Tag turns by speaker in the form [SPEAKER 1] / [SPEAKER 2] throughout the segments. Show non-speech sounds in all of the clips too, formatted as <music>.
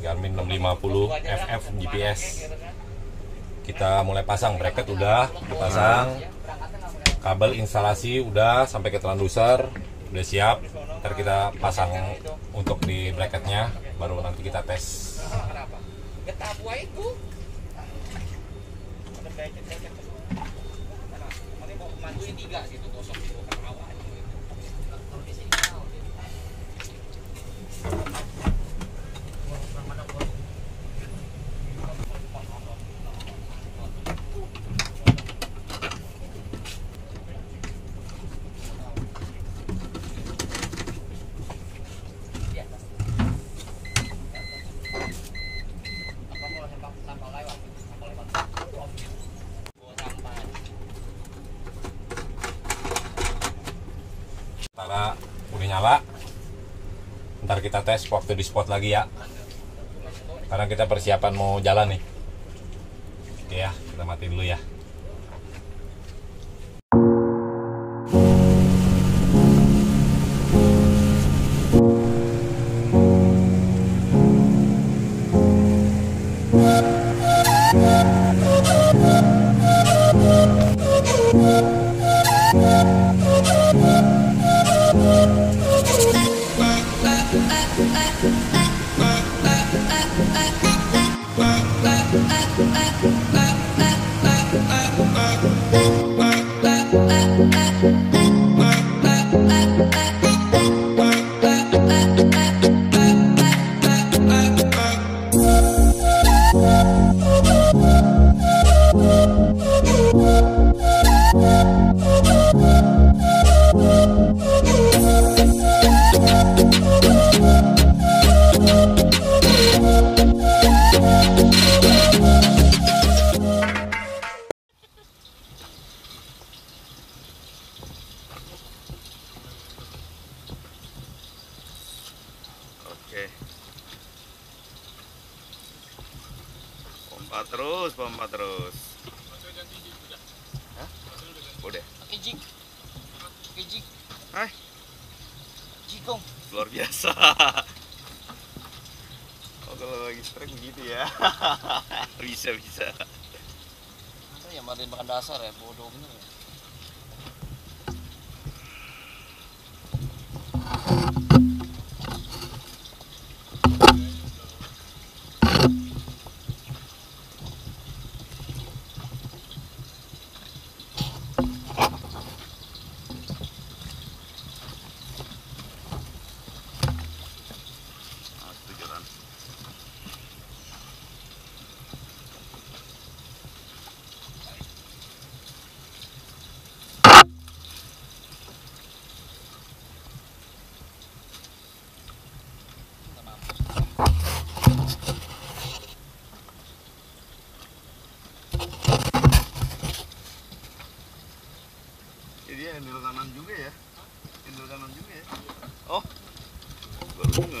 [SPEAKER 1] Garmin 650 FF GPS kita mulai pasang bracket udah dipasang. Kabel instalasi udah sampai ke transducer udah siap. Ntar kita pasang untuk di bracketnya baru nanti kita tes. Tara udah nyala ntar kita tes waktu di spot lagi ya. Karena kita persiapan mau jalan nih. Oke ya kita mati dulu ya
[SPEAKER 2] Pompa terus, pompa terus. Hah? Udah.
[SPEAKER 3] Pakai jig. Pakai jig.
[SPEAKER 2] Hai,
[SPEAKER 3] Jigong.
[SPEAKER 2] luar biasa. Oh, kalau lagi strike begitu ya. <laughs> bisa, bisa.
[SPEAKER 3] Masa ya makan dasar ya, bodoh bener ya.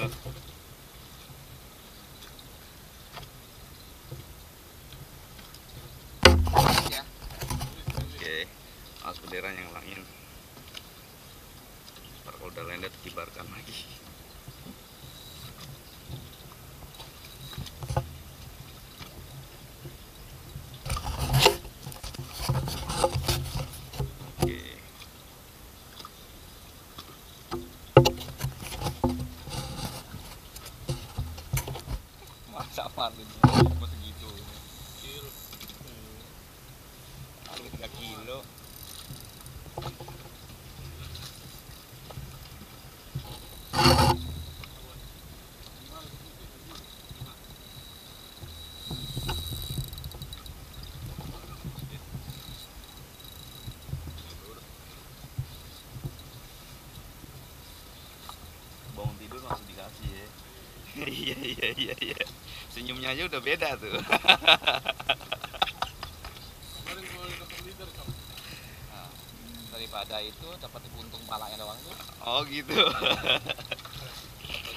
[SPEAKER 2] Baru nggak.
[SPEAKER 3] Ya.
[SPEAKER 2] Oke, mas bendera yang langin. Ntar kalau udah landed kibarkan lagi. Oke.
[SPEAKER 3] Marin. Cuma segitu. Kilo. Kali 3 kilo.
[SPEAKER 2] bangun tidur langsung dikasih ya <laughs> iya iya iya iya senyumnya aja udah beda tuh
[SPEAKER 3] Nah, daripada itu dapat buntung palanya doang tuh.
[SPEAKER 2] oh gitu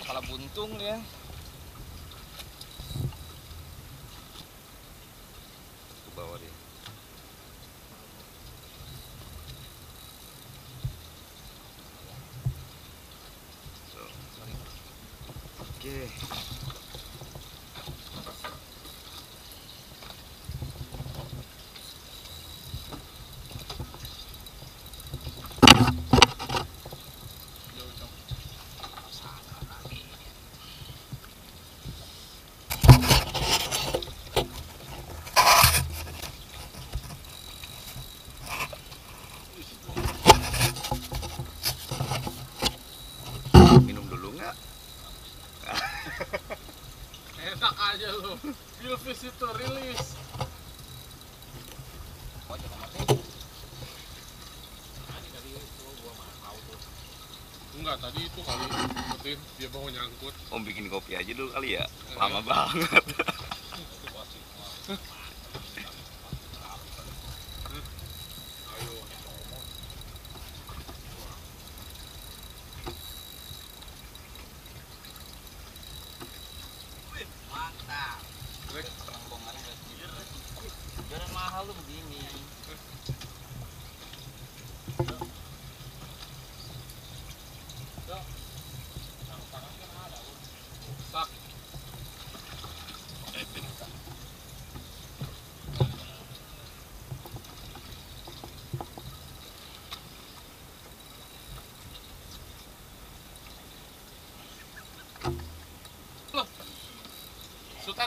[SPEAKER 3] Kepala buntung ya.
[SPEAKER 2] ke bawah dia
[SPEAKER 4] dia mau nyangkut.
[SPEAKER 2] Om bikin kopi aja dulu kali ya. Lama banget. <laughs>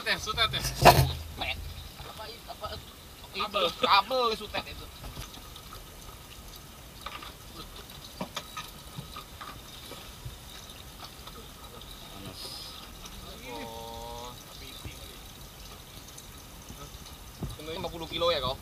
[SPEAKER 4] Sutet ya, sutet ya.
[SPEAKER 3] Pet. Apa itu? Apa?
[SPEAKER 4] Kabel.
[SPEAKER 3] Kabel sutet itu. Oh, Ini 50 kilo ya kau?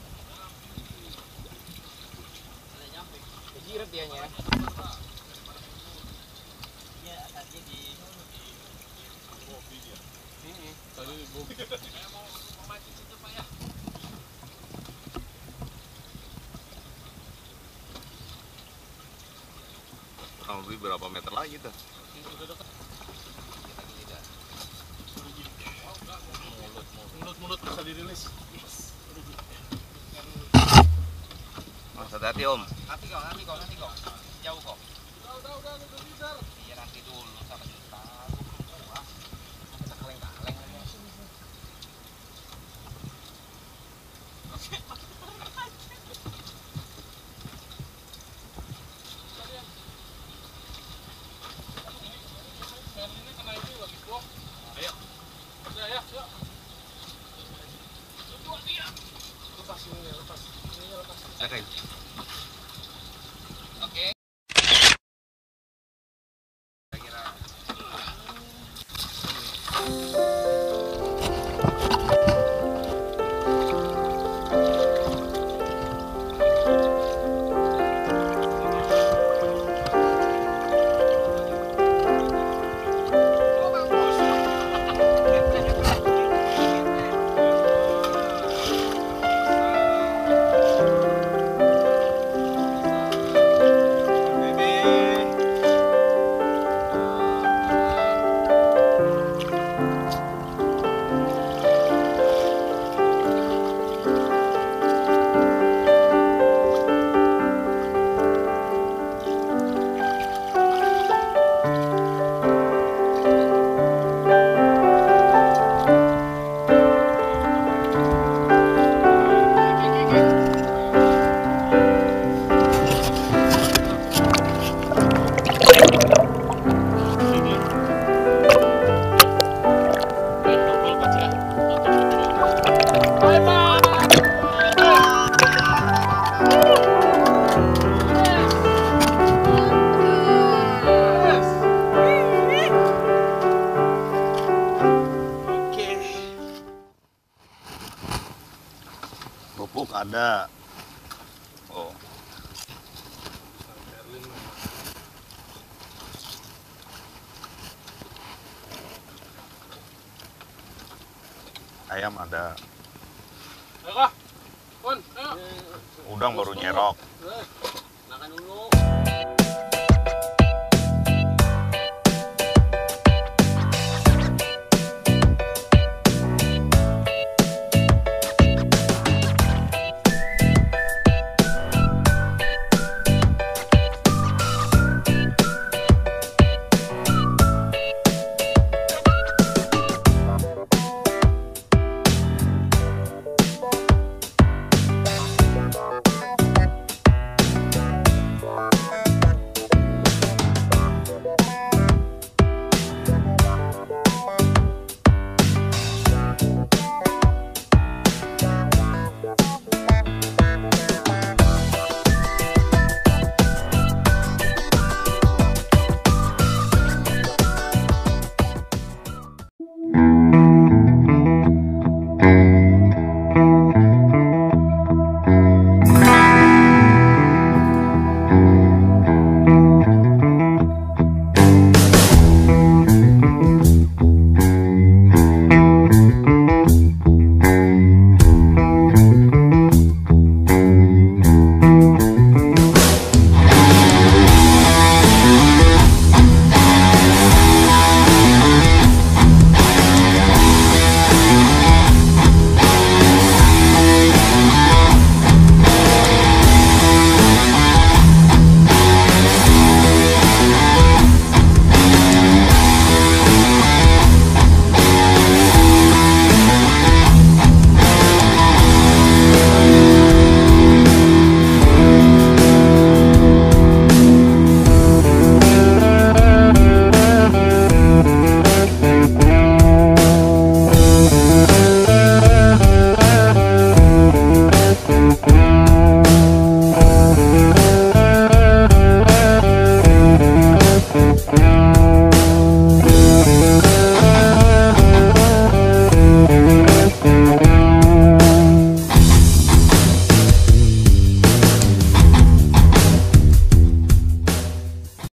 [SPEAKER 2] Kurang lebih berapa meter lagi tuh?
[SPEAKER 4] Mulut-mulut bisa dirilis.
[SPEAKER 2] Mas hati-hati om.
[SPEAKER 3] Nanti kau, nanti kau, nanti kau. Jauh kau.
[SPEAKER 4] Udah, udah, udah, udah
[SPEAKER 2] ada. Oh. Ayam ada. Udang baru nyerok.
[SPEAKER 4] Eh, Makan dulu.